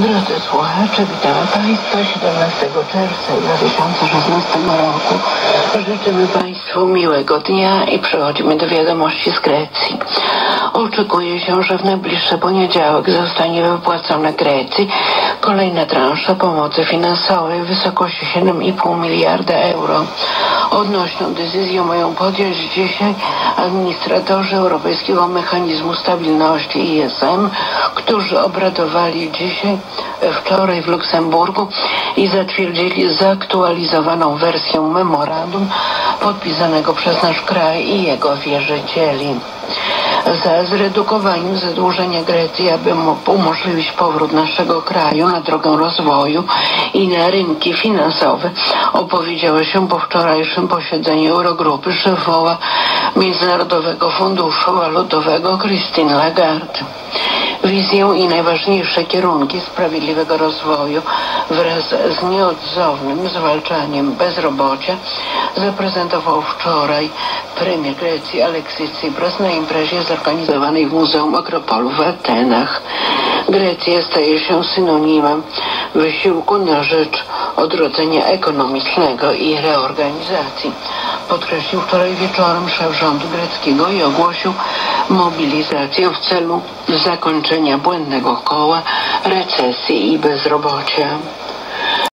Drodzy słuchacze, witamy Państwa 17 czerwca 2016 roku. Życzymy Państwu miłego dnia i przechodzimy do wiadomości z Grecji. Oczekuje się, że w najbliższy poniedziałek zostanie wypłacona Grecji kolejna transza pomocy finansowej w wysokości 7,5 miliarda euro. Odnośną decyzję mają podjąć dzisiaj administratorzy Europejskiego Mechanizmu Stabilności ISM, którzy obradowali dzisiaj, wczoraj w Luksemburgu i zatwierdzili zaktualizowaną wersję memorandum podpisanego przez nasz kraj i jego wierzycieli za zredukowaniem zadłużenia Grecji, aby umożliwić powrót naszego kraju na drogę rozwoju i na rynki finansowe, opowiedziała się po wczorajszym posiedzeniu Eurogrupy szefowa Międzynarodowego Funduszu Walutowego Christine Lagarde. Wizję i najważniejsze kierunki sprawiedliwego rozwoju wraz z nieodzownym zwalczaniem bezrobocia zaprezentował wczoraj premier Grecji Aleksis Tsipras na imprezie zorganizowanej w Muzeum Akropolu w Atenach. Grecja staje się synonimem wysiłku na rzecz odrodzenia ekonomicznego i reorganizacji. Podkreślił wczoraj wieczorem szef rządu greckiego i ogłosił mobilizację w celu zakończenia błędnego koła recesji i bezrobocia.